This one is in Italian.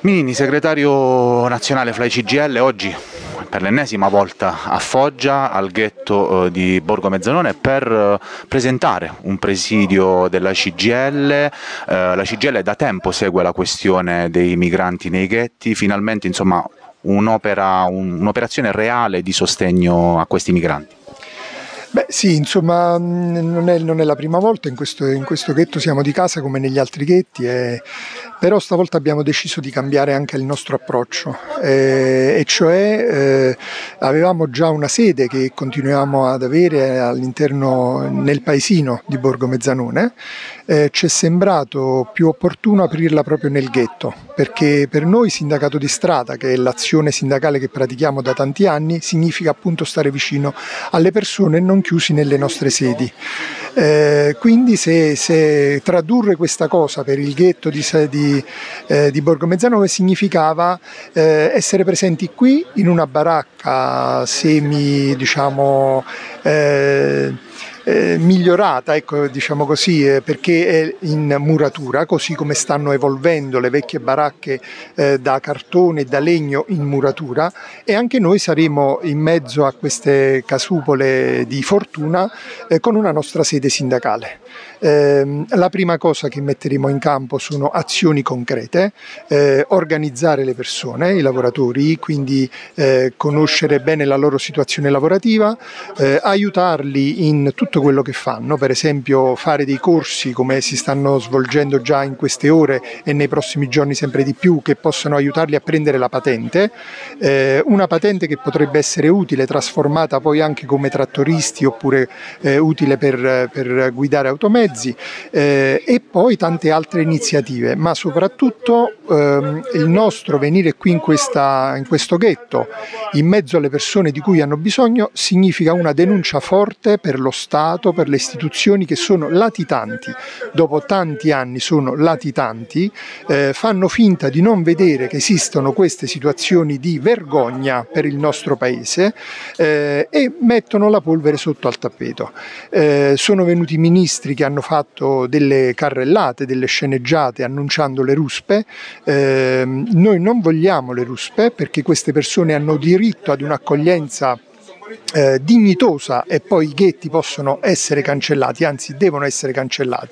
Minini, segretario nazionale Fly CGL, oggi per l'ennesima volta a Foggia, al ghetto eh, di Borgo Mezzanone, per eh, presentare un presidio della CGL. Eh, la CGL da tempo segue la questione dei migranti nei ghetti, finalmente un'operazione reale di sostegno a questi migranti. Beh sì, insomma non è, non è la prima volta, in questo, in questo, ghetto siamo di casa come negli altri ghetti, e, però stavolta abbiamo deciso di cambiare anche il nostro approccio, e, e cioè eh, avevamo già una sede che continuiamo ad avere all'interno nel paesino di Borgo Mezzanone, eh, ci è sembrato più opportuno aprirla proprio nel ghetto, perché per noi sindacato di strada, che è l'azione sindacale che pratichiamo da tanti anni, significa appunto stare vicino alle persone e non non chiusi nelle nostre sedi. Eh, quindi se, se, tradurre questa cosa per il ghetto di, di, eh, di Borgo Mezzanove significava eh, essere presenti qui in una baracca semi diciamo eh, migliorata, ecco, diciamo così, eh, perché è in muratura, così come stanno evolvendo le vecchie baracche eh, da cartone e da legno in muratura e anche noi saremo in mezzo a queste casupole di fortuna eh, con una nostra sede sindacale. Ehm, la prima cosa che metteremo in campo sono azioni concrete, eh, organizzare le persone, i lavoratori, quindi eh, conoscere bene la loro situazione lavorativa, aiutarli in tutto tutto quello che fanno, per esempio fare dei corsi come si stanno svolgendo già in queste ore e nei prossimi giorni sempre di più che possono aiutarli a prendere la patente, eh, una patente che potrebbe essere utile, trasformata poi anche come trattoristi oppure eh, utile per, per, guidare automezzi eh, e poi tante altre iniziative, ma soprattutto ehm, il nostro venire qui in, questa, in questo ghetto in mezzo alle persone di cui hanno bisogno significa una denuncia forte per lo Stato Stato, per le istituzioni che sono latitanti, dopo tanti anni sono latitanti, eh, fanno finta di non vedere che esistono queste situazioni di vergogna per il nostro Paese eh, e mettono la polvere sotto al tappeto. Eh, sono venuti ministri che hanno fatto delle carrellate, delle sceneggiate annunciando le ruspe, ehm, noi non vogliamo le ruspe perché queste persone hanno diritto ad un'accoglienza eh, dignitosa e poi i ghetti possono essere cancellati, anzi devono essere cancellati.